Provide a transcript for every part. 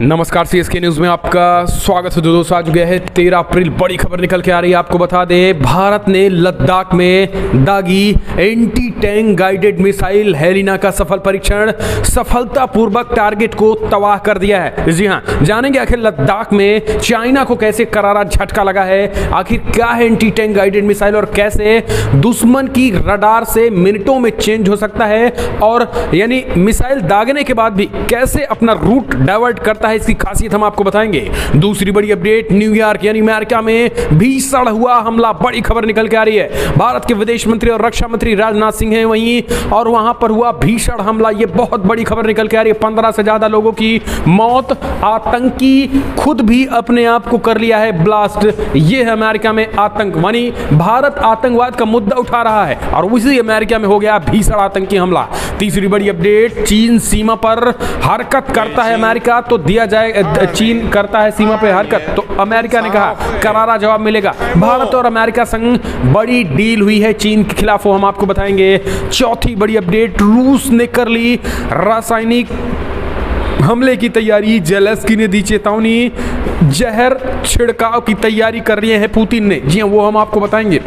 नमस्कार C S के news में आपका स्वागत है। दोस्तों, आज गया है तेरह अप्रैल, बड़ी खबर निकल के आ रही है, आपको बता दें। भारत ने लद्दाख में दागी anti tank guided missile Helina का सफल परीक्षण। सफलतापूर्वक टारगेट को तबाह कर दिया है। जी हाँ जानेंगे आखिर लद्दाख में चाइना को कैसे करारा झटका लगा है। आखिर क्या है एंटी टैंक गाइडेड मिसाइल और कैसे दुश्मन की रडार से मिनटों में चेंज हो सकता है? और यानी मिसाइल दागने के बाद भी कैसे अपना रूट डाइवर्ट करता है इसकी खासियत हम आपको बताएँगे। दूसरी बड़ी अपडेट न्यूयॉर्क यानी अमेरिका में भीषण हुआ हमला, बड़ी खबर निकल के आ रही है। भारत के विदेश मंत्री और रक्षा मंत्री राजनाथ सिंह हैं वहीं, और वहाँ पर हुआ भीषण हमला। ये बहुत बड़ी खबर निकल के आ रही है। पंद्रह से ज़्यादा लोगों की मौत, आतंकी खुद भी अपने आप को कर लिया है ब्लास्ट। ये है अमेरिका में आतंक। मानी भारत आतंकवाद का मुद्दा उठा रहा है, और उसी अमेरिका में हो गया भीषण आतंकी हमला। तीसरी बड़ी अपडेट चीन सीमा पर हरकत करता है अमेरिका तो दिया जाए चीन करता है सीमा पे हरकत तो अमेरिका ने कहा करारा जवाब मिलेगा। भारत और अमेरिका संग बड़ी डील हुई है चीन के खिलाफ वो हम आपको बताएँगे। चौथी बड़ी अपडेट रूस ने कर ली रासायनिक हमले की तैयारी जेलेस्की ने दी चेतावनी। जहर छिड़काव की तैयारी कर रहे हैं पुतिन ने। जी हाँ वो हम आपको बताएँगे।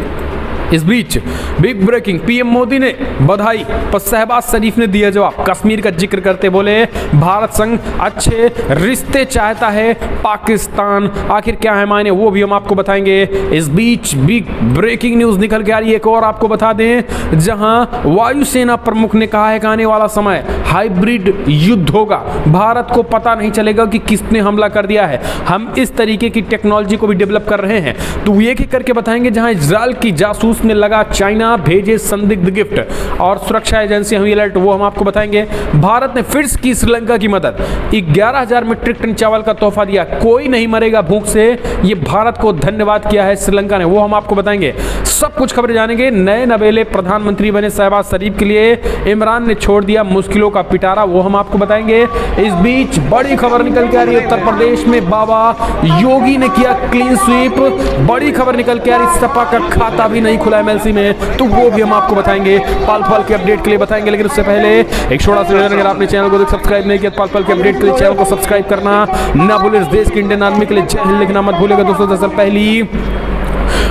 इस बीच बिग ब्रेकिंग पीएम मोदी ने बधाई, पर शहबाज शरीफ ने दिया जवाब। कश्मीर का ज़िक्र करते बोले, भारत संग अच्छे रिश्ते चाहता है, पाकिस्तान आखिर क्या है मायने? वो भी हम आपको बताएँगे। इस बीच बिग ब्रेकिंग न्यूज़ निकल के आ रही है, एक और आपको बता दें, जहाँ वायुसेना प्रमुख ने कहा है कि आने वाला समय हाइब्रिड युद्ध होगा। भारत को पता नहीं चलेगा कि किसने हमला कर दिया है। हम इस तरीके की टेक्नोलॉजी को भी डेवलप कर रहे हैं। तो एक करके बताएँगे, जहाँ इसराइल की जासूस में लगा, चाइना भेजे संदिग्ध गिफ्ट और सुरक्षा एजेंसी हुई अलर्ट। वो हम आपको बताएँगे। भारत ने फिर की श्रीलंका की मदद। ग्यारह हज़ार मीट्रिक टन चावल का तोहफा दिया। कोई नहीं मरेगा भूख से। ये भारत को धन्यवाद किया है श्रीलंका ने। वो हम आपको बताएँगे। सब कुछ खबर जानेंगे। नए नवेले प्रधानमंत्री बने शहबाज शरीफ के लिए। इमरान ने छोड़ दिया मुश्किलों का पिटारा। वो हम आपको बताएँगे। इस बीच बड़ी खबर निकल के आ रही है। उत्तर प्रदेश में बाबा योगी ने किया क्लीन स्वीप। बड़ी खबर निकल के आ रही। सपा का खाता भी नहीं खुला एमएलसी में तो वो भी हम आपको बताएँगे। पाल पाल के अपडेट के लिए बताएँगे, लेकिन उससे पहले एक छोटा सा अगर आपने चैनल को सब्सक्राइब नहीं किया पाल पाल के अपडेट के लिए चैनल को सब्सक्राइब करना। ना भूले इस देश की इंडियन आर्मी के लिए। जय हिंद लिखना मत भूलेगा दोस्तों दरअसल पहली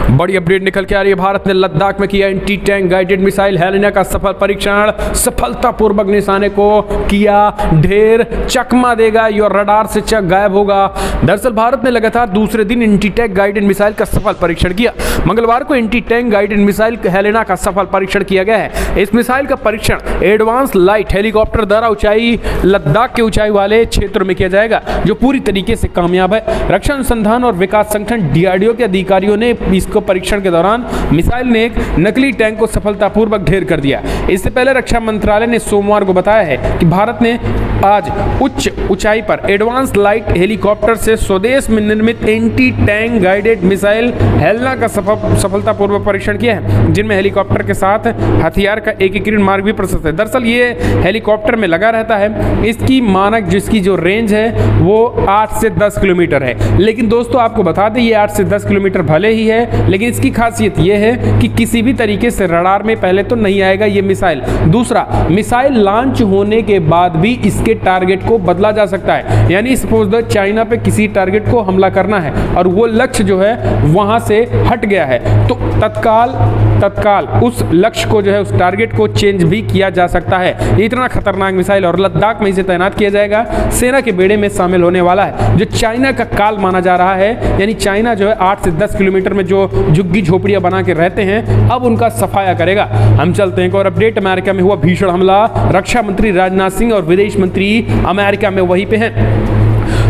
बड़ी अपडेट निकल के आ रही है। भारत ने लद्दाख में किया anti tank guided missile Helina का सफल परीक्षण। सफलतापूर्वक निशाने को किया। ढेर चकमा देगा। योर रडार से चक गायब होगा। दरअसल भारत ने लगातार दूसरे दिन एंटी टैंक गाइडेड मिसाइल का सफल परीक्षण किया। मंगलवार को anti tank guided missile Helina का सफल परीक्षण किया गया है। इस मिसाइल का परीक्षण एडवांस लाइट हेलीकॉप्टर द्वारा ऊंचाई, लद्दाख के ऊंचाई वाले क्षेत्र में किया जाएगा, जो पूरी तरीके से कामयाब है। रक्षा अनुसंधान और विकास संगठन डीआरडीओ के अधिकारियों ने इसको परीक्षण के दौरान मिसाइल ने एक नकली टैंक को सफलतापूर्वक ढेर कर दिया। इससे पहले रक्षा मंत्रालय ने सोमवार को बताया है कि भारत ने आज उच्च ऊंचाई पर एडवांस लाइट हेलीकॉप्टर से स्वदेश में निर्मित anti tank guided missile Helina का सफलतापूर्वक परीक्षण किया है, जिनमें हेलीकॉप्टर के साथ हथियार का एकीकृत मार्ग भी प्रस्तुत है। दरअसल ये हेलीकॉप्टर में लगा रहता है। इसकी मानक जिसकी जो रेंज है, वो आठ से दस किलोमीटर है। लेकिन दोस्तों, आपको बता दें, ये आठ से दस किलोमीटर भले ही है लेकिन इसकी खासियत यह है कि किसी भी तरीके से रडार में पहले तो नहीं आएगा ये मिसाइल। दूसरा, मिसाइल लॉन्च होने के बाद भी इसके टारगेट को बदला जा सकता है। यानी सपोज़ द चाइना पे किसी टारगेट को हमला करना है और वो लक्ष्य जो है वहाँ से हट गया है। तो तत्काल तत्काल उस लक्ष्य को जो है, उस टारगेट को चेंज भी किया जा सकता है। इतना खतरनाक मिसाइल और लद्दाख में इसे तैनात किया जाएगा। सेना के बेड़े में शामिल होने वाला है, जो चाइना का काल माना जा रहा है। यानी चाइना जो है आठ से दस किलोमीटर में जो झुग्गी झोपड़ियाँ बना के रहते हैं, अब उनका सफाया करेगा। हम चलते हैं और अपडेट। अमेरिका में हुआ भीषण हमला। रक्षा मंत्री राजनाथ सिंह और विदेश मंत्री अमेरिका में वहीं पे हैं।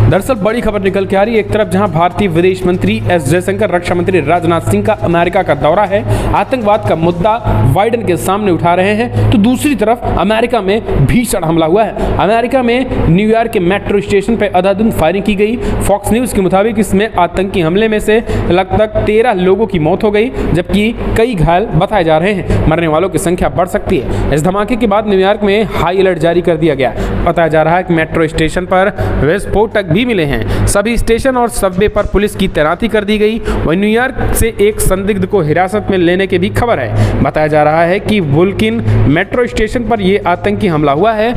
दरअसल बड़ी खबर निकल के आ रही है। एक तरफ़ जहाँ भारतीय विदेश मंत्री एस जयशंकर, रक्षा मंत्री राजनाथ सिंह का अमेरिका का दौरा है, आतंकवाद का मुद्दा बाइडन के सामने उठा रहे हैं तो दूसरी तरफ़ अमेरिका में भीषण हमला हुआ है। अमेरिका में न्यूयॉर्क के मेट्रो स्टेशन पर अधाधुन फायरिंग की गई। फॉक्स न्यूज़ के मुताबिक इसमें आतंकी हमले में से लगभग तेरह लोगों की मौत हो गई, जबकि कई घायल बताए जा रहे हैं। मरने वालों की संख्या बढ़ सकती है। इस धमाके के बाद न्यूयॉर्क में हाई अलर्ट जारी कर दिया गया। बताया जा रहा है कि मेट्रो स्टेशन पर विस्फोटक भी मिले हैं। सभी स्टेशन और सबवे पर पुलिस की तैनाती कर दी गई। वहीं न्यूयॉर्क से एक संदिग्ध को हिरासत में लेने की भी खबर है। बताया जा रहा है कि बुल्किन मेट्रो स्टेशन पर यह आतंकी हमला हुआ है।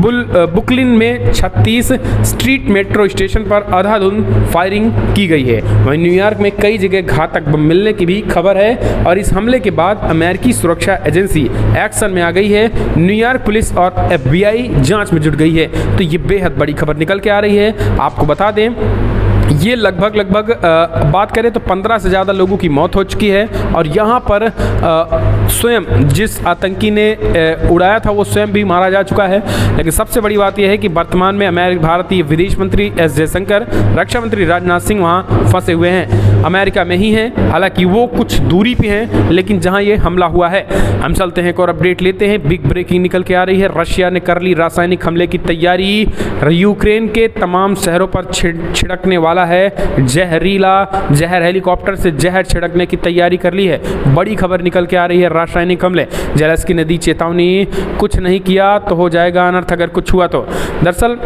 बुल बुकलिन में 36 स्ट्रीट मेट्रो स्टेशन पर अंधाधुंध फायरिंग की गई है। वहीं न्यूयॉर्क में कई जगह घातक बम मिलने की भी खबर है और इस हमले के बाद अमेरिकी सुरक्षा एजेंसी एक्शन में आ गई है। न्यूयॉर्क पुलिस और एफबीआई जाँच में जुट गई है। तो ये बेहद बड़ी खबर निकल के आ रही है। आपको बता दें ये लगभग लगभग बात करें तो पंद्रह से ज़्यादा लोगों की मौत हो चुकी है और यहाँ पर स्वयं जिस आतंकी ने उड़ाया था वो स्वयं भी मारा जा चुका है। लेकिन सबसे बड़ी बात यह है कि वर्तमान में अमेरिका भारतीय विदेश मंत्री एस जयशंकर, रक्षा मंत्री राजनाथ सिंह वहाँ फंसे हुए हैं। अमेरिका में ही हैं, हालाँकि वो कुछ दूरी पे हैं, लेकिन जहाँ ये हमला हुआ है। हम चलते हैं एक और अपडेट लेते हैं। बिग ब्रेकिंग निकल के आ रही है। रशिया ने कर ली रासायनिक हमले की तैयारी। यूक्रेन के तमाम शहरों पर छिड़कने वाला वाला है, जहरीला जहर हेलीकॉप्टर से जहर छिड़कने की तैयारी कर ली है। बड़ी खबर निकल के आ रही है रासायनिक हमले। की नदी चेतावनी, कुछ नहीं किया तो हो जाएगा अनर्थ, अगर कुछ हुआ तो। दरअसल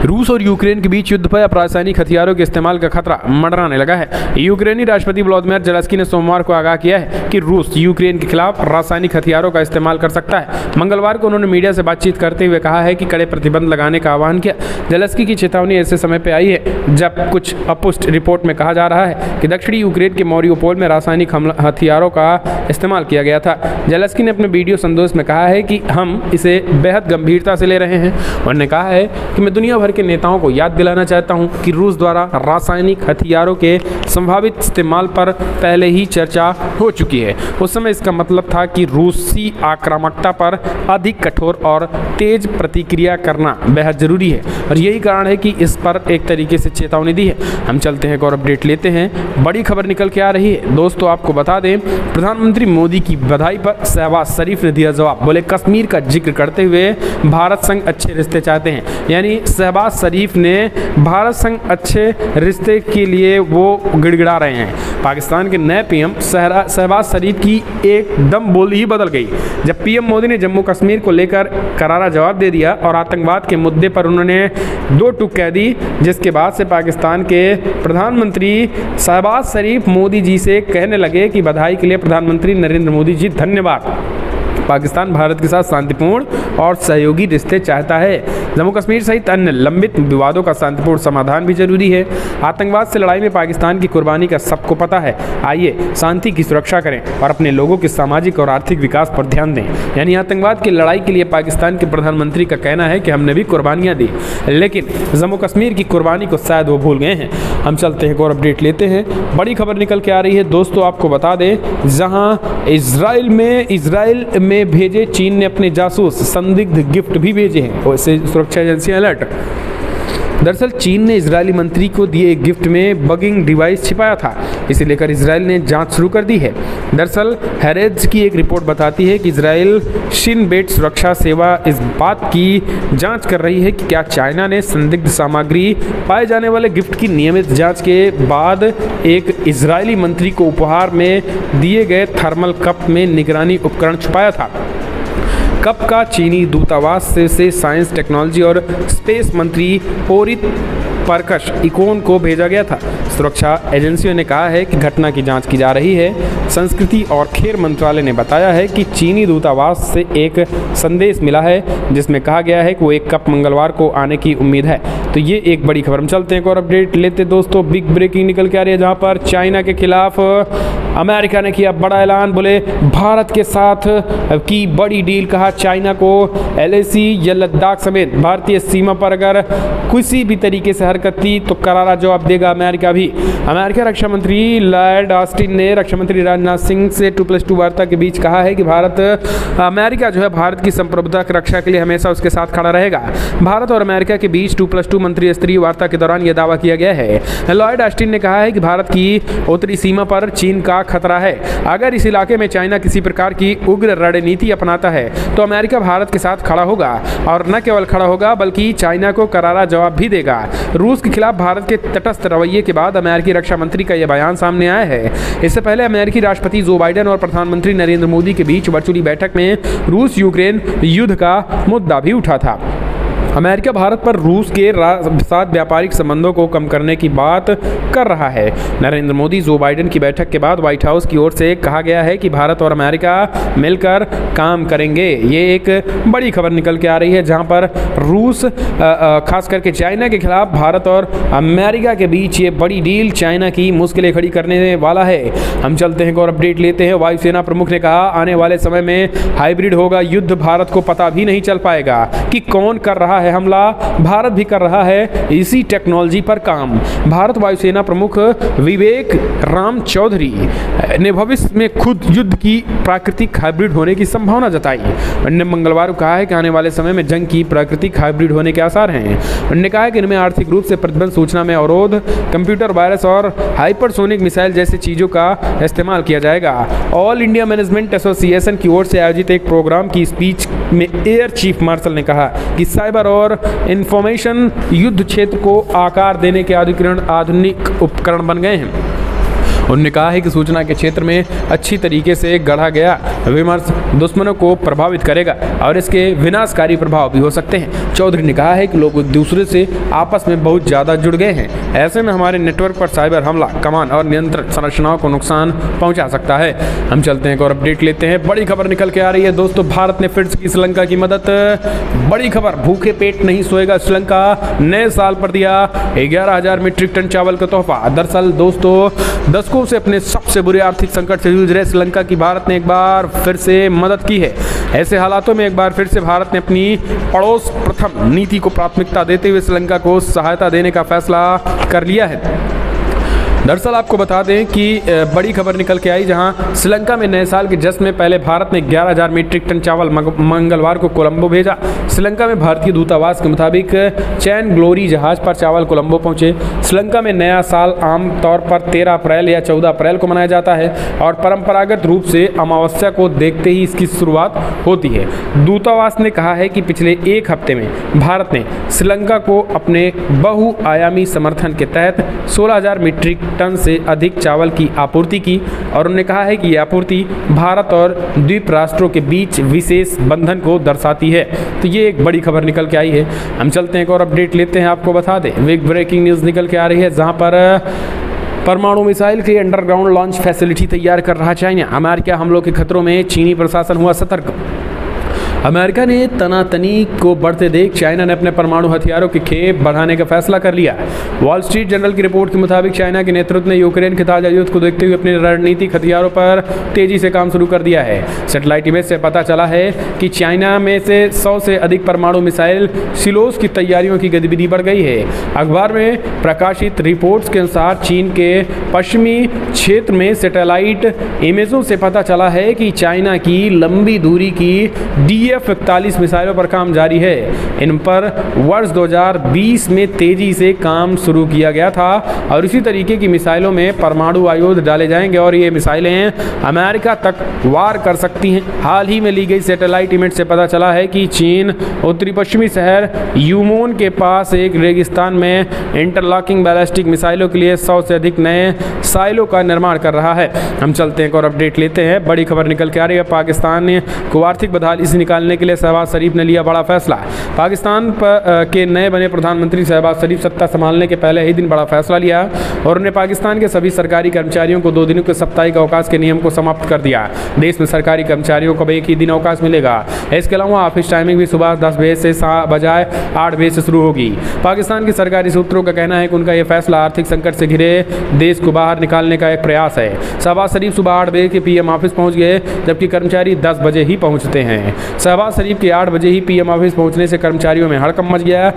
रूस और यूक्रेन के बीच युद्ध पर रासायनिक हथियारों के इस्तेमाल का खतरा मंडराने लगा है। यूक्रेनी राष्ट्रपति व्लादिमीर जेलेस्की ने सोमवार को आगाह किया है कि रूस यूक्रेन के खिलाफ रासायनिक हथियारों का इस्तेमाल कर सकता है। मंगलवार को उन्होंने मीडिया से बातचीत करते हुए कहा है कि कड़े प्रतिबंध लगाने का आह्वान किया। जेलेस्की की चेतावनी ऐसे समय पर आई है, जब कुछ अपुष्ट रिपोर्ट में कहा जा रहा है कि दक्षिणी यूक्रेन के मॉरियोपोल में रासायनिक हथियारों का इस्तेमाल किया गया था। जेलेस्की ने अपने वीडियो संदेश में कहा है कि हम इसे बेहद गंभीरता से ले रहे हैं। उन्होंने कहा है कि मैं दुनिया भर भर के नेताओं को याद दिलाना चाहता हूँ कि रूस द्वारा रासायनिक हथियारों के संभावित इस्तेमाल पर पहले ही चर्चा हो चुकी है। उस समय इसका मतलब था कि रूसी आक्रामकता पर अधिक कठोर और तेज प्रतिक्रिया करना बेहद ज़रूरी है और यही कारण है कि इस पर एक तरीके से चेतावनी दी है। हम चलते हैं और अपडेट लेते हैं। बड़ी खबर निकल के आ रही है। दोस्तों, आपको बता दें, प्रधानमंत्री मोदी की बधाई पर शहबाज शरीफ ने दिया जवाब। बोले, कश्मीर का ज़िक्र करते हुए भारत संघ अच्छे रिश्ते चाहते हैं। यानी शहबाज शहबाज शरीफ ने भारत संग अच्छे रिश्ते के लिए वो गिड़गिड़ा रहे हैं। पाकिस्तान के नए पीएम शहबाज शरीफ की एकदम बोली ही बदल गई। जब पीएम मोदी ने जम्मू कश्मीर को लेकर करारा जवाब दे दिया और आतंकवाद के मुद्दे पर उन्होंने दो टुक कह दी, जिसके बाद से पाकिस्तान के प्रधानमंत्री शहबाज शरीफ मोदी जी से कहने लगे कि बधाई के लिए प्रधानमंत्री नरेंद्र मोदी जी धन्यवाद। पाकिस्तान भारत के साथ शांतिपूर्ण और सहयोगी रिश्ते चाहता है। जम्मू कश्मीर सहित अन्य लंबित विवादों का शांतिपूर्ण समाधान भी ज़रूरी है। आतंकवाद से लड़ाई में पाकिस्तान की कुर्बानी का सबको पता है। आइए शांति की सुरक्षा करें और अपने लोगों के सामाजिक और आर्थिक विकास पर ध्यान दें। यानी आतंकवाद की लड़ाई के लिए पाकिस्तान के प्रधानमंत्री का कहना है कि हमने भी कुर्बानियाँ दी। लेकिन जम्मू कश्मीर की कुर्बानी को शायद वो भूल गए हैं। हम चलते हैं और अपडेट लेते हैं। बड़ी खबर निकल के आ रही है। दोस्तों, आपको बता दें, जहाँ इसराइल में इसराइल में भेजे चीन ने अपने जासूस संदिग्ध गिफ्ट भी भेजे हैं। वैसे सुरक्षा एजेंसी अलर्ट दरअसल चीन ने इजरायली मंत्री को दिए एक गिफ्ट में बगिंग डिवाइस छिपाया था। इसे लेकर इसराइल ने जाँच शुरू कर दी है। दरअसल हैरेज की एक रिपोर्ट बताती है कि इसराइल शिन बेट सुरक्षा सेवा इस बात की जाँच कर रही है कि क्या चाइना ने संदिग्ध सामग्री पाए जाने वाले गिफ्ट की नियमित जाँच के बाद एक इजरायली मंत्री को उपहार में दिए गए थर्मल कप में निगरानी उपकरण छुपाया था। कप का चीनी दूतावास से, से साइंस टेक्नोलॉजी और स्पेस मंत्री पोरित परकश इकोन को भेजा गया था। सुरक्षा एजेंसियों ने कहा है कि घटना की जाँच की जा रही है। संस्कृति और खेल मंत्रालय ने बताया है कि चीनी दूतावास से एक संदेश मिला है जिसमें कहा गया है कि वो एक कप मंगलवार को आने की उम्मीद है। तो ये एक बड़ी खबर। हम चलते हैं एक और अपडेट लेते दोस्तों। बिग ब्रेकिंग निकल के आ रही है जहाँ पर चाइना के खिलाफ अमेरिका ने किया बड़ा ऐलान। बोले, भारत के साथ की बड़ी डील कहा चाइना को एल या लद्दाख समेत भारतीय सीमा पर अगर किसी भी तरीके से हरकत की तो करारा जवाब देगा अमेरिका भी। अमेरिका रक्षा मंत्री लॉर्ड ऑस्टिन ने, रक्षा मंत्री राजनाथ सिंह से टू प्लस टू वार्ता के बीच कहा है कि भारत अमेरिका जो है भारत की संप्रभुता की रक्षा के लिए हमेशा उसके साथ खड़ा रहेगा। भारत और अमेरिका के बीच टू प्लस टू मंत्री स्तरीय वार्ता के दौरान यह दावा किया गया है। लॉर्ड ऑस्टिन ने कहा है कि भारत की उत्तरी सीमा पर चीन का खतरा है। अगर इस इलाके में चाइना किसी प्रकार की उग्र रणनीति अपनाता है तो अमेरिका भारत के साथ खड़ा होगा और न केवल खड़ा होगा, बल्कि चाइना को करारा जवाब भी देगा। रूस के खिलाफ भारत के तटस्थ रवैये के बाद अमेरिकी रक्षा मंत्री का यह बयान सामने आया है। इससे पहले अमेरिकी राष्ट्रपति जो बाइडेन और प्रधानमंत्री नरेंद्र मोदी के बीच वर्चुअली बैठक में रूस यूक्रेन युद्ध का मुद्दा भी उठा था। अमेरिका भारत पर रूस के साथ व्यापारिक संबंधों को कम करने की बात कर रहा है। नरेंद्र मोदी, जो बाइडेन की बैठक के बाद व्हाइट हाउस की ओर से कहा गया है कि भारत और अमेरिका मिलकर काम करेंगे। ये एक बड़ी खबर निकल के आ रही है, जहाँ पर रूस खास करके चाइना के खिलाफ भारत और अमेरिका के बीच ये बड़ी डील चाइना की मुश्किलें खड़ी करने वाला है। हम चलते हैं और अपडेट लेते हैं। वायुसेना प्रमुख ने कहा, आने वाले समय में हाइब्रिड होगा, युद्ध भारत को पता भी नहीं चल पाएगा कि कौन कर रहा है, हमला भारत भी कर रहा है इसी टेक्नोलॉजी पर काम। भारत वायुसेना प्रमुख विवेक राम चौधरी ने भविष्य में खुद युद्ध की प्राकृतिक हाइब्रिड होने की संभावना जताई। उन्होंने मंगलवार को कहा है कि आने वाले समय में जंग की प्राकृतिक हाइब्रिड होने के आसार हैं। उन्होंने कहा है कि इनमें आर्थिक रूप से प्रतिबंध, सूचना में अवरोध, कंप्यूटर वायरस और हाइपरसोनिक मिसाइल जैसी चीज़ों का इस्तेमाल किया जाएगा। ऑल इंडिया मैनेजमेंट एसोसिएशन की ओर से आयोजित एक प्रोग्राम की स्पीच में एयर चीफ मार्शल ने कहा कि साइबर और इंफॉर्मेशन युद्ध क्षेत्र को आकार देने के अधिकरण आधुनिक उपकरण बन गए हैं। उन्होंने कहा है कि सूचना के क्षेत्र में अच्छी तरीके से गढ़ा गया विमर्श दुश्मनों को प्रभावित करेगा और इसके विनाशकारी प्रभाव भी हो सकते हैं। चौधरी ने कहा है कि लोग एक दूसरे से आपस में बहुत ज़्यादा जुड़ गए हैं। ऐसे में हमारे नेटवर्क पर साइबर हमला, कमान और नियंत्रण संरचनाओं को नुकसान पहुँचा सकता है। हम चलते हैं और अपडेट लेते हैं। बड़ी खबर निकल के आ रही है दोस्तों, भारत ने फिर की श्रीलंका की मदद। बड़ी खबर, भूखे पेट नहीं सोएगा श्रीलंका। नए साल पर दिया ग्यारह हज़ार मीट्रिक टन चावल का तोहफा। दरअसल दोस्तों, दशकों से अपने सबसे बुरे आर्थिक संकट से जूझ रहे श्रीलंका की भारत ने एक बार फिर से मदद की है। ऐसे हालातों में एक बार फिर से भारत ने अपनी पड़ोस प्रथम नीति को प्राथमिकता देते हुए श्रीलंका को सहायता देने का फैसला कर लिया है। दरअसल आपको बता दें कि बड़ी खबर निकल के आई जहाँ श्रीलंका में नए साल के जश्न में पहले भारत ने 11,000 मीट्रिक टन चावल मंगलवार को कोलंबो भेजा। श्रीलंका में भारतीय दूतावास के मुताबिक चैन ग्लोरी जहाज़ पर चावल कोलंबो पहुँचे। श्रीलंका में नया साल आम तौर पर तेरह अप्रैल या चौदह अप्रैल को मनाया जाता है और परंपरागत रूप से अमावस्या को देखते ही इसकी शुरुआत होती है। दूतावास ने कहा है कि पिछले एक हफ़्ते में भारत ने श्रीलंका को अपने बहुआयामी समर्थन के तहत सोलह मीट्रिक टन से अधिक चावल की आपूर्ति की और उन्होंने कहा है कि ये आपूर्ति भारत और द्वीप राष्ट्रों के बीच विशेष बंधन को दर्शाती है। तो ये एक बड़ी खबर निकल के आई है। हम चलते हैं एक और अपडेट लेते हैं, आपको बता दें। एक ब्रेकिंग न्यूज़ निकल के आ रही है, जहाँ पर परमाणु मिसाइल के अंडरग्राउंड लॉन्च फैसिलिटी तैयार कर रहा चाइना। अमेरिका हमलों के खतरों में चीनी प्रशासन हुआ सतर्क। अमेरिका ने तनातनी को बढ़ते देख चाइना ने अपने परमाणु हथियारों की खेप बढ़ाने का फैसला कर लिया। वॉल स्ट्रीट जर्नल की रिपोर्ट के मुताबिक चाइना के नेतृत्व ने यूक्रेन के ताज़ा युद्ध को देखते हुए अपने रणनीतिक हथियारों पर तेज़ी से काम शुरू कर दिया है। सेटेलाइट इमेज से पता चला है कि चाइना में से सौ से अधिक परमाणु मिसाइल सिलोस की तैयारियों की गतिविधि बढ़ गई है। अखबार में प्रकाशित रिपोर्ट्स के अनुसार चीन के पश्चिमी क्षेत्र में सेटेलाइट इमेजों से पता चला है कि चाइना की लंबी दूरी की डी एफ़ इकतालीस मिसाइलों पर काम जारी है। इन पर वर्ष 2020 में तेज़ी से काम शुरू किया गया था और इसी तरीके की मिसाइलों में परमाणु आयुध डाले जाएँगे और ये मिसाइलें अमेरिका तक वार कर सकती हैं। हाल ही में ली गई सैटेलाइट इमेज से पता चला है कि चीन उत्तरी पश्चिमी शहर यूमोन के पास एक रेगिस्तान में इंटरलॉकिंग बैलिस्टिक मिसाइलों के लिए सौ से अधिक नए साइलों का निर्माण कर रहा है। हम चलते हैं और अपडेट लेते हैं। बड़ी खबर निकल के आ रही है। पाकिस्तान ने को आर्थिक बदहाली से निकाल निकालने के लिए शहबाज शरीफ ने लिया बड़ा फैसला। पाकिस्तान के नए बने प्रधानमंत्री शहबाज शरीफ सत्ता संभालने के पहले ही दिन बड़ा फैसला लिया और उन्हें पाकिस्तान के सभी सरकारी कर्मचारियों को दो दिनों के साप्ताहिक अवकाश के नियम को समाप्त कर दिया। देश में सरकारी कर्मचारियों को एक ही दिन अवकाश मिलेगा। इसके अलावा ऑफ़िस टाइमिंग भी सुबह दस बजे से बजाय आठ बजे से शुरू होगी। पाकिस्तान के सरकारी सूत्रों का कहना है कि उनका यह फैसला आर्थिक संकट से घिरे देश को बाहर निकालने का एक प्रयास है। शहबाज शरीफ सुबह आठ बजे के पीएम ऑफ़िस पहुँच गए, जबकि कर्मचारी दस बजे ही पहुँचते हैं। शहबाज शरीफ के आठ बजे ही पीएम ऑफ़िस पहुँचने से कर्मचारियों में हड़कम मच गया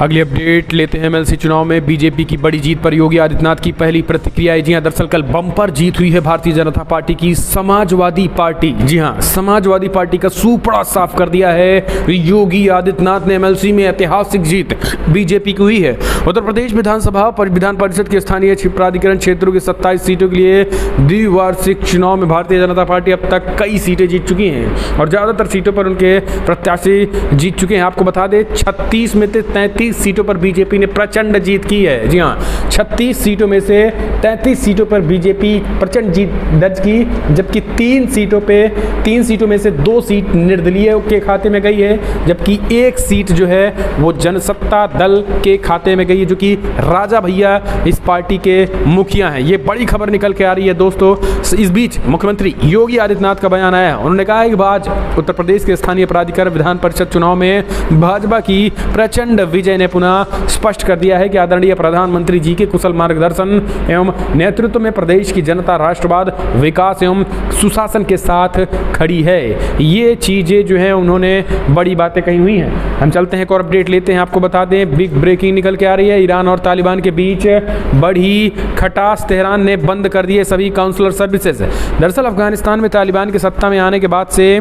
अगली अपडेट लेते हैं एमएलसी चुनाव में। बीजेपी की बड़ी जीत पर योगी आदित्यनाथ की पहली प्रतिक्रिया जी हाँ दरअसल कल बम्पर जीत हुई है भारतीय जनता पार्टी की। समाजवादी पार्टी, जी हाँ समाजवादी पार्टी का सुपड़ा साफ़ कर दिया है। योगी आदित्यनाथ ने एमएलसी में ऐतिहासिक जीत बीजेपी की हुई है। उत्तर प्रदेश विधानसभा पर विधान परिषद के स्थानीय प्राधिकरण क्षेत्रों की सत्ताईस सीटों के लिए द्विवार्षिक चुनाव में भारतीय जनता पार्टी अब तक कई सीटें जीत चुकी हैं और ज़्यादातर सीटों पर उनके प्रत्याशी जीत चुके हैं। आपको बता दें, छत्तीस में से तैंतीस 36 सीटों पर बीजेपी ने प्रचंड जीत की है। जी हाँ 36 सीटों में से 33 सीटों पर बीजेपी प्रचंड जीत दर्ज की, जबकि तीन सीटों पे, तीन सीटों में से दो सीट निर्दलीय के खाते में गई है, जबकि एक सीट जो है वो जनसत्ता दल के खाते में गई है, जो कि राजा भैया इस पार्टी के मुखिया हैं। ये बड़ी खबर निकल के आ रही है दोस्तों। इस बीच मुख्यमंत्री योगी आदित्यनाथ का बयान आया उन्होंने कहा है कि आज उत्तर प्रदेश के स्थानीय प्राधिकार विधान परिषद चुनाव में भाजपा की प्रचंड विजय ने पुनः स्पष्ट कर दिया है कि आदरणीय प्रधानमंत्री जी के कुशल मार्गदर्शन एवं नेतृत्व में प्रदेश की जनता राष्ट्रवाद, विकास एवं सुशासन के साथ खड़ी है। ये चीज़ें जो हैं, उन्होंने बड़ी बातें कही हुई हैं। हम चलते हैं एक और अपडेट लेते हैं, आपको बता दें, बिग ब्रेकिंग निकल के आ रही है। ईरान और तालिबान के बीच बढ़ी खटास तेहरान ने बंद कर दिए सभी काउंसलर सर्विसेज़। दरअसल अफ़गानिस्तान में तालिबान के सत्ता में आने के बाद से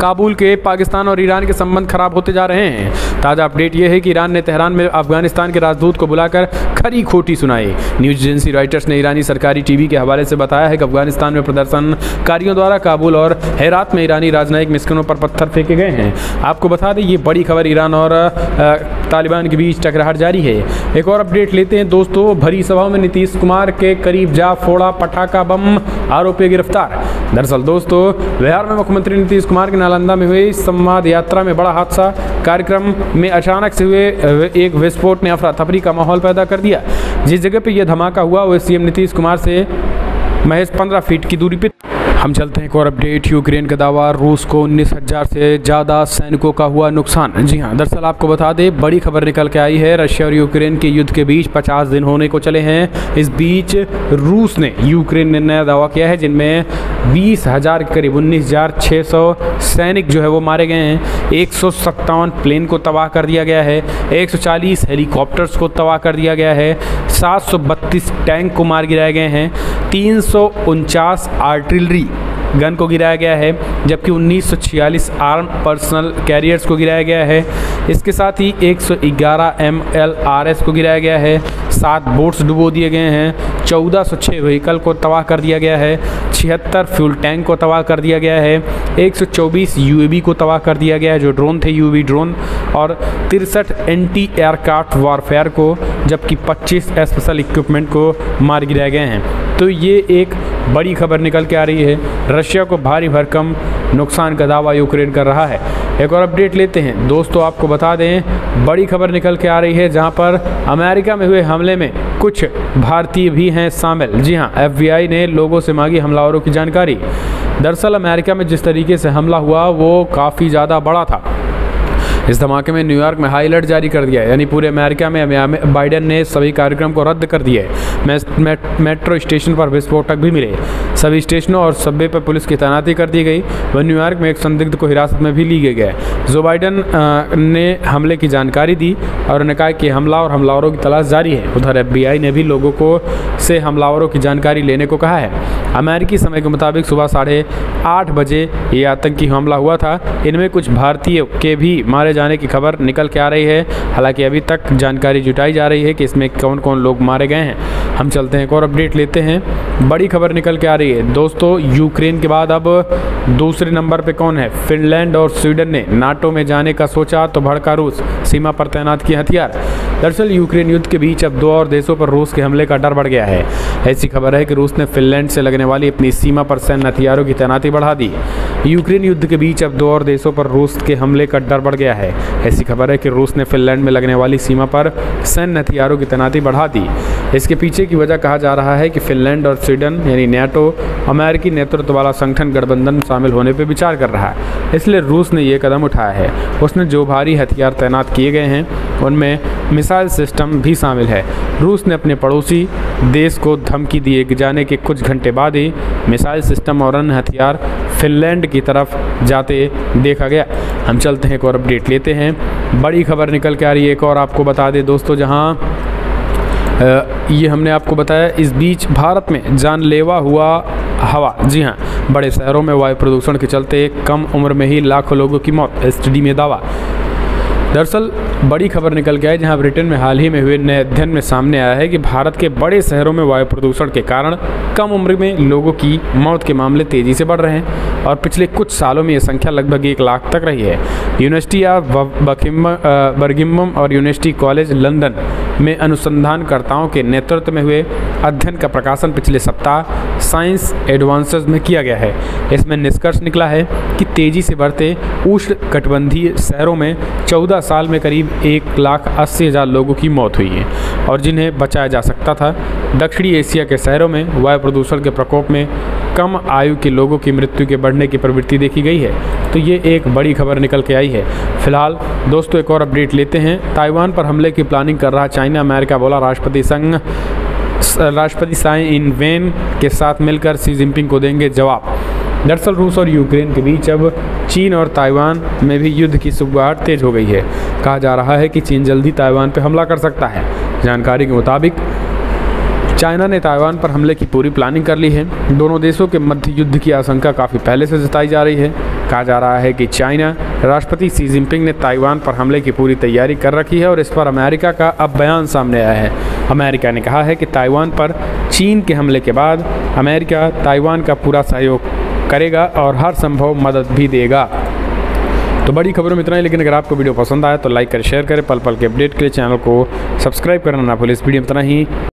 काबुल के पाकिस्तान और ईरान के संबंध खराब होते जा रहे हैं। ताज़ा अपडेट यह है कि ईरान ने तेहरान में अफ़गानिस्तान के राजदूत को बुलाकर खरी खोटी सुनाई। न्यूज़ एजेंसी राइटर्स ने ईरानी सरकारी टीवी के हवाले से बताया है कि अफ़गानिस्तान में प्रदर्शनकारियों द्वारा काबुल और हैरात में ईरानी राजनयिक मिस्किनों पर पत्थर फेंके गए हैं। आपको बता दें, ये बड़ी खबर ईरान और तालिबान के बीच टकराहट जारी है। एक और अपडेट लेते हैं दोस्तों, भरी सभा में नीतीश कुमार के करीब जा फोड़ा पटाखा बम, आरोपी गिरफ़्तार। दरअसल दोस्तों, बिहार में मुख्यमंत्री नीतीश कुमार के नालंदा में हुई संवाद यात्रा में बड़ा हादसा। कार्यक्रम में अचानक से हुए एक विस्फोट ने अफरा तफरी का माहौल पैदा कर दिया। जिस जगह पर यह धमाका हुआ, वह सीएम नीतीश कुमार से महज पंद्रह फीट की दूरी पर हम चलते हैं एक और अपडेट, यूक्रेन का दावा, रूस को उन्नीस हज़ार से ज़्यादा सैनिकों का हुआ नुकसान। जी हाँ दरअसल आपको बता दें, बड़ी खबर निकल के आई है, रशिया और यूक्रेन के युद्ध के बीच 50 दिन होने को चले हैं। इस बीच रूस ने, यूक्रेन ने नया दावा किया है, जिनमें बीस हज़ार के करीब उन्नीस हज़ार छः सौ सैनिक जो है वो मारे गए हैं। एक सौ सत्तावन प्लेन को तबाह कर दिया गया है, एक सौ चालीस हेलीकॉप्टर्स को तबाह कर दिया गया है, सात सौ बत्तीस टैंक को मार गिराए गए हैं। तीन सौ उनचास आर्टिलरी। गन को गिराया गया है, जबकि 1946 आर्म पर्सनल कैरियर्स को गिराया गया है। इसके साथ ही 111 एम एल आर एस को गिराया गया है। सात बोट्स डुबो दिए गए हैं। चौदह सौ छः व्हीकल को तबाह कर दिया गया है। छिहत्तर फ्यूल टैंक को तबाह कर दिया गया है। 124 यूएवी को तबाह कर दिया गया है, जो ड्रोन थे, यूएवी ड्रोन। और तिरसठ एंटी एयरक्राफ्ट वारफेयर को, जबकि 25 स्पेशल इक्विपमेंट को मार गिराए गए हैं। तो ये एक बड़ी खबर निकल के आ रही है। रशिया को भारी भरकम नुकसान का दावा यूक्रेन कर रहा है। एक और अपडेट लेते हैं। दोस्तों, आपको बता दें, बड़ी खबर निकल के आ रही है जहाँ पर अमेरिका में हुए हमले में कुछ भारतीय भी हैं शामिल। जी हाँ, एफबीआई ने लोगों से मांगी हमलावरों की जानकारी। दरअसल अमेरिका में जिस तरीके से हमला हुआ, वो काफ़ी ज़्यादा बड़ा था। इस धमाके में न्यूयॉर्क में हाई अलर्ट जारी कर दिया है। यानी पूरे अमेरिका में बाइडेन ने सभी कार्यक्रम को रद्द कर दिया है। मेट्रो स्टेशन पर विस्फोटक भी मिले। सभी स्टेशनों और सब्बे पर पुलिस की तैनाती कर दी गई। वह न्यूयॉर्क में एक संदिग्ध को हिरासत में भी ली गए जो बाइडन ने हमले की जानकारी दी और उन्होंने कहा कि हमला और हमलावरों की तलाश जारी है। उधर FBI ने भी लोगों को, से हमलावरों की जानकारी लेने को कहा है। अमेरिकी समय के मुताबिक सुबह साढ़े आठ बजे ये आतंकी हमला हुआ था। इनमें कुछ भारतीय के भी मारे जाने की खबर निकल के आ रही है। हालाँकि अभी तक जानकारी जुटाई जा रही है कि इसमें कौन कौन लोग मारे गए हैं। हम चलते हैं एक और अपडेट लेते हैं। बड़ी खबर निकल के आ रही है। दोस्तों, यूक्रेन के बाद अब दूसरे नंबर पे कौन है? फिनलैंड और स्वीडन ने नाटो में जाने का सोचा तो भड़का रूस। सीमा पर तैनात किए हथियार। दरअसल, यूक्रेन युद्ध के बीच अब दो और देशों पर रूस के हमले का डर बढ़ गया है। ऐसी खबर है कि रूस ने फिनलैंड से लगने वाली अपनी सीमा पर सैन्य हथियारों की तैनाती बढ़ा दी। यूक्रेन युद्ध के बीच अब दो और देशों पर रूस के हमले का डर बढ़ गया है। ऐसी खबर है कि रूस ने फिनलैंड में लगने वाली सीमा पर सैन्य हथियारों की तैनाती बढ़ा दी। इसके पीछे की वजह कहा जा रहा है कि फिनलैंड और स्वीडन, यानी नेटो, अमेरिकी नेतृत्व वाला संगठन गठबंधन शामिल होने पर विचार कर रहा है। इसलिए रूस ने यह कदम उठाया है। उसने जो भारी हथियार तैनात किए गए हैं, उनमें मिसाइल सिस्टम भी शामिल है। रूस ने अपने पड़ोसी देश को धमकी दिए जाने के कुछ घंटे बाद ही मिसाइल सिस्टम और अन्य हथियार फिनलैंड की तरफ़ जाते देखा गया। हम चलते हैं एक और अपडेट लेते हैं। बड़ी खबर निकल के आ रही है, एक और आपको बता दें दोस्तों, जहाँ ये हमने आपको बताया, इस बीच भारत में जानलेवा हुआ हवा। जी हाँ बड़े शहरों में वायु प्रदूषण के चलते कम उम्र में ही लाखों लोगों की मौत, एसटीडी में दावा। दरअसल बड़ी खबर निकल के आई, जहाँ ब्रिटेन में हाल ही में हुए नए अध्ययन में सामने आया है कि भारत के बड़े शहरों में वायु प्रदूषण के कारण कम उम्र में लोगों की मौत के मामले तेज़ी से बढ़ रहे हैं और पिछले कुछ सालों में यह संख्या लगभग एक लाख तक रही है। यूनिवर्सिटी ऑफ़ बर्गिमम और यूनिवर्सिटी कॉलेज लंदन में अनुसंधानकर्ताओं के नेतृत्व में हुए अध्ययन का प्रकाशन पिछले सप्ताह साइंस एडवांसेस में किया गया है। इसमें निष्कर्ष निकला है कि तेज़ी से बढ़ते उष्ण कटबंधीय शहरों में 14 साल में करीब एक लाख अस्सी हज़ार लोगों की मौत हुई है और जिन्हें बचाया जा सकता था। दक्षिणी एशिया के शहरों में वायु प्रदूषण के प्रकोप में कम आयु के लोगों की मृत्यु के बढ़ने की प्रवृत्ति देखी गई है। तो ये एक बड़ी खबर निकल के आई है। फ़िलहाल दोस्तों, एक और अपडेट लेते हैं। ताइवान पर हमले की प्लानिंग कर रहा चाइना, अमेरिका बोला राष्ट्रपति संघ राष्ट्रपति साई इन वेन के साथ मिलकर सी जिनपिंग को देंगे जवाब। दरअसल रूस और यूक्रेन के बीच अब चीन और ताइवान में भी युद्ध की सुगवाहट तेज हो गई है। कहा जा रहा है कि चीन जल्दी ताइवान पर हमला कर सकता है। जानकारी के मुताबिक, चाइना ने ताइवान पर हमले की पूरी प्लानिंग कर ली है। दोनों देशों के मध्य युद्ध की आशंका काफ़ी पहले से जताई जा रही है। कहा जा रहा है कि चाइना, राष्ट्रपति सी जिनपिंग ने ताइवान पर हमले की पूरी तैयारी कर रखी है और इस पर अमेरिका का अब बयान सामने आया है। अमेरिका ने कहा है कि ताइवान पर चीन के हमले के बाद अमेरिका ताइवान का पूरा सहयोग करेगा और हर संभव मदद भी देगा। तो बड़ी खबरों में इतना ही, लेकिन अगर आपको वीडियो पसंद आया तो लाइक करें, शेयर करें पल पल के अपडेट के लिए चैनल को सब्सक्राइब करना ना भूलें। इस वीडियो में इतना ही।